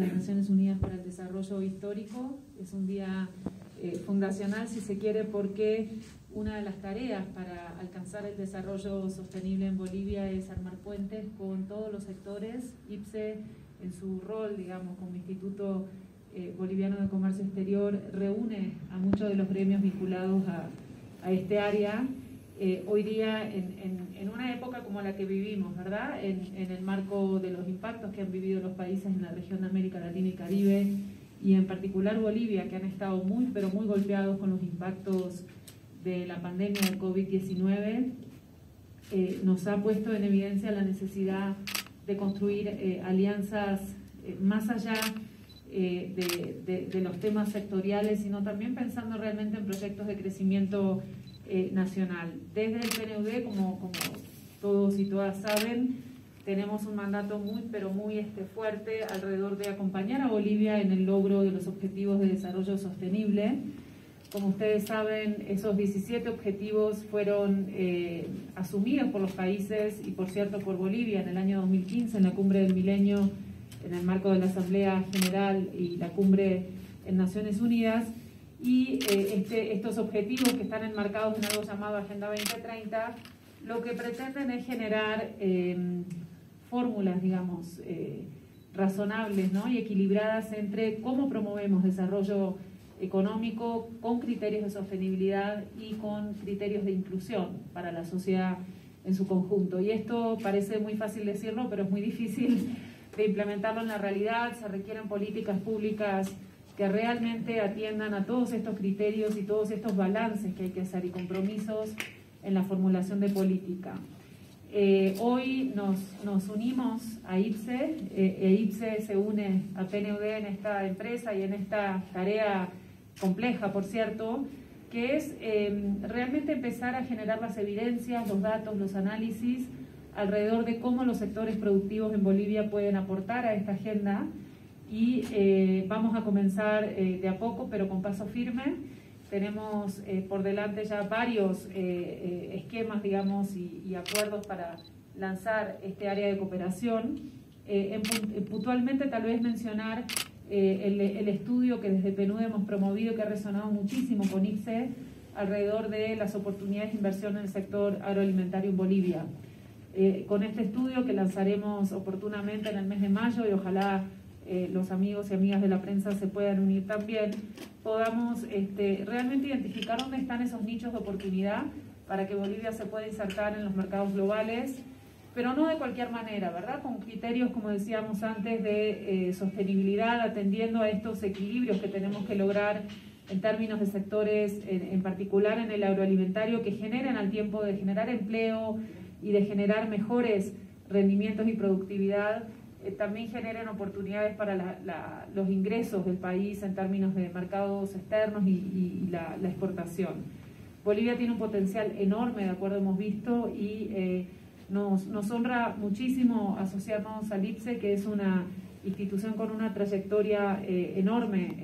las Naciones Unidas para el Desarrollo Histórico. Es un día eh, fundacional, si se quiere, porque una de las tareas para alcanzar el desarrollo sostenible en Bolivia es armar puentes con todos los sectores. IPSE, en su rol, digamos, como Instituto eh, Boliviano de Comercio Exterior, reúne a muchos de los gremios vinculados a, a este área eh, hoy día en, una época como la que vivimos, ¿verdad? En, el marco de los impactos que han vivido los países en la región de América Latina y Caribe y en particular Bolivia, que han estado muy, pero muy golpeados con los impactos de la pandemia del COVID-19, eh, nos ha puesto en evidencia la necesidad de construir eh, alianzas más allá de, de, los temas sectoriales, sino también pensando realmente en proyectos de crecimiento eh, nacional. Desde el PNUD, como, como, todos y todas saben, tenemos un mandato muy, pero muy este, fuerte alrededor de acompañar a Bolivia en el logro de los objetivos de desarrollo sostenible. Como ustedes saben, esos 17 objetivos fueron eh, asumidos por los países y, por cierto, por Bolivia en el año 2015 en la cumbre del milenio, en el marco de la Asamblea General y la cumbre en Naciones Unidas y eh, este, estos objetivos que están enmarcados en algo llamado Agenda 2030, lo que pretenden es generar em, fórmulas, digamos, eh, razonables y equilibradas entre cómo promovemos desarrollo económico con criterios de sostenibilidad y con criterios de inclusión para la sociedad en su conjunto. Y esto parece muy fácil decirlo, pero es muy difícil de implementarlo en la realidad. Se requieren políticas públicas que realmente atiendan a todos estos criterios y todos estos balances que hay que hacer y compromisos en la formulación de política. Eh, hoy nos, nos, unimos a IPSE, eh, e IPSE se une a PNUD en esta empresa y en esta tarea compleja, por cierto, que es em, realmente empezar a generar las evidencias, los datos, los análisis alrededor de cómo los sectores productivos en Bolivia pueden aportar a esta agenda y eh, vamos a comenzar eh, de a poco, pero con paso firme. Tenemos eh, por delante ya varios esquemas, digamos, y, acuerdos para lanzar este área de cooperación. puntualmente, tal vez mencionar el, el, estudio que desde PNUD hemos promovido, que ha resonado muchísimo con IPSE, alrededor de las oportunidades de inversión en el sector agroalimentario en Bolivia. con este estudio que lanzaremos oportunamente en el mes de mayo y ojalá eh, los amigos y amigas de la prensa se puedan unir también, podamos este, realmente identificar dónde están esos nichos de oportunidad para que Bolivia se pueda insertar en los mercados globales, pero no de cualquier manera, ¿verdad? Con criterios, como decíamos antes, de eh, sostenibilidad, atendiendo a estos equilibrios que tenemos que lograr en términos de sectores, en particular en el agroalimentario, que generen al tiempo de generar empleo y de generar mejores rendimientos y productividad eh, también generen oportunidades para los ingresos del país en términos de mercados externos y, la, exportación. Bolivia tiene un potencial enorme, de acuerdo hemos visto, y eh, nos, honra muchísimo asociarnos al IPSE, que es una institución con una trayectoria eh, enorme.